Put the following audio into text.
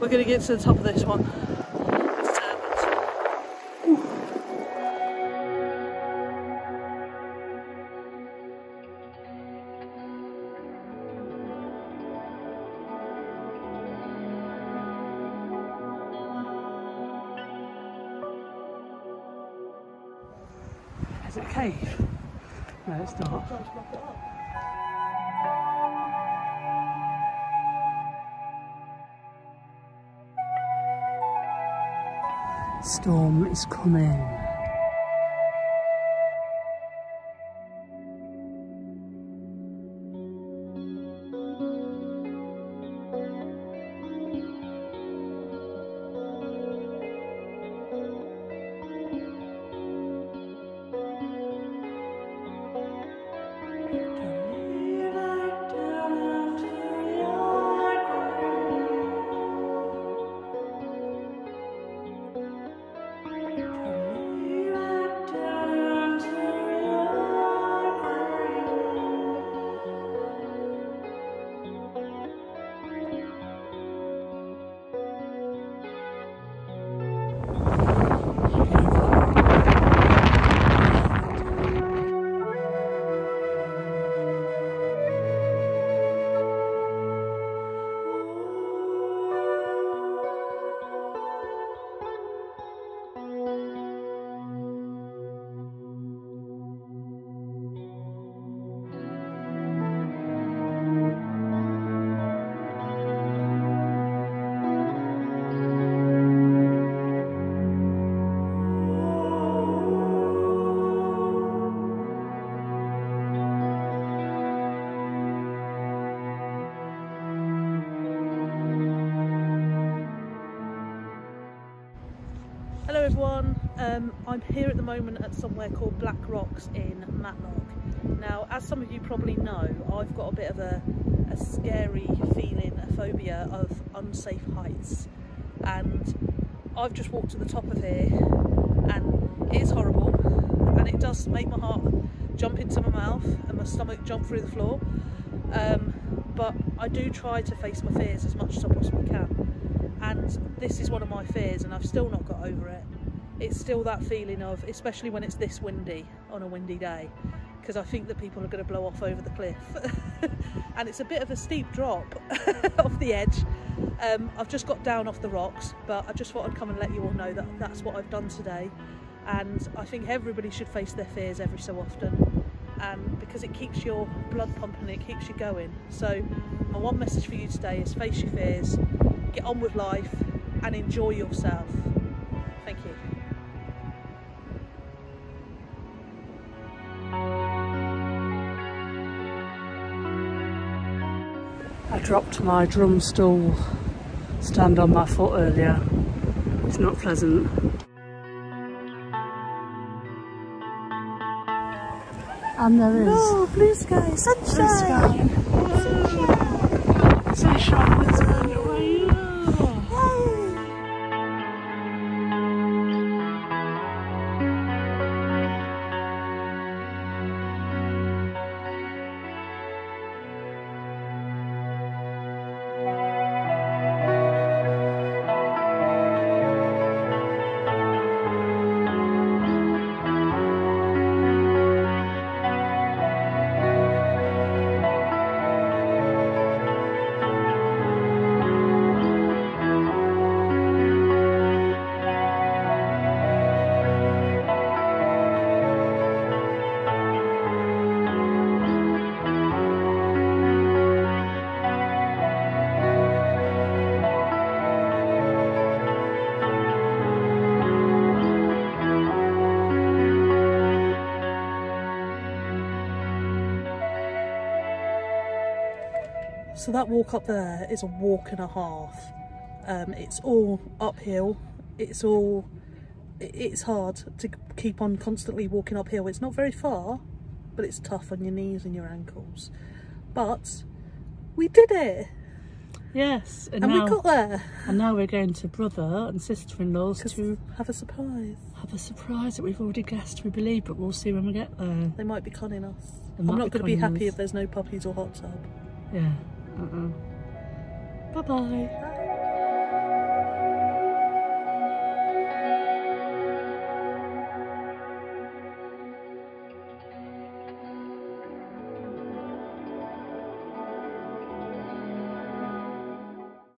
We're going to get to the top of this one. Is it a cave? No, it's not. Storm is coming. Hello everyone, um, I'm here at the moment at somewhere called Black Rocks in Matlock. Now as some of you probably know I've got a bit of a, a scary feeling, a phobia of unsafe heights. And I've just walked to the top of here and it is horrible. And it does make my heart jump into my mouth and my stomach jump through the floor. Um, but I do try to face my fears as much as I possibly can and this is one of my fears and I've still not got over it. It's still that feeling of especially when it's this windy on a windy day because I think that people are going to blow off over the cliff. And it's a bit of a steep drop off the edge. Um, I've just got down off the rocks but I just thought I'd come and let you all know that that's what I've done today. And I think everybody should face their fears every so often and because it keeps your blood pumping and it keeps you going. So my one message for you today is face your fears get on with life and enjoy yourself. Thank you. I dropped my drum stool stand on my foot earlier. It's not pleasant. And there is Oh, blue sky, sunshine. blue sky. Sunshine is on So that walk up there is a walk and a half. Um, it's all uphill. It's all, it's hard to keep on constantly walking uphill. It's not very far, but it's tough on your knees and your ankles. But we did it Yes, and, and now we got there and now we're going to brother and sister-in-laws to to have a surprise. have a surprise that we've already guessed, we believe, but we'll see when we get there. They might be conning us. They I'm not going to be happy us. if there's no puppies or hot tub. Yeah. Uh-uh. Bye-bye. Bye.